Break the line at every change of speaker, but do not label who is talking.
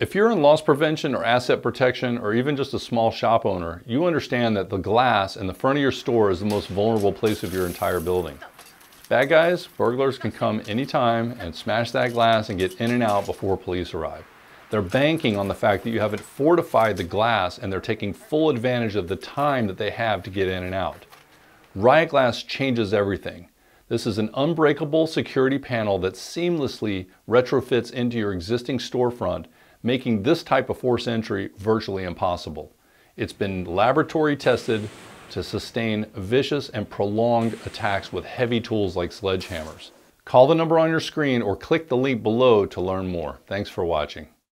If you're in loss prevention or asset protection or even just a small shop owner, you understand that the glass in the front of your store is the most vulnerable place of your entire building. Bad guys, burglars can come anytime and smash that glass and get in and out before police arrive. They're banking on the fact that you haven't fortified the glass and they're taking full advantage of the time that they have to get in and out. Riot Glass changes everything. This is an unbreakable security panel that seamlessly retrofits into your existing storefront making this type of force entry virtually impossible. It's been laboratory tested to sustain vicious and prolonged attacks with heavy tools like sledgehammers. Call the number on your screen or click the link below to learn more. Thanks for watching.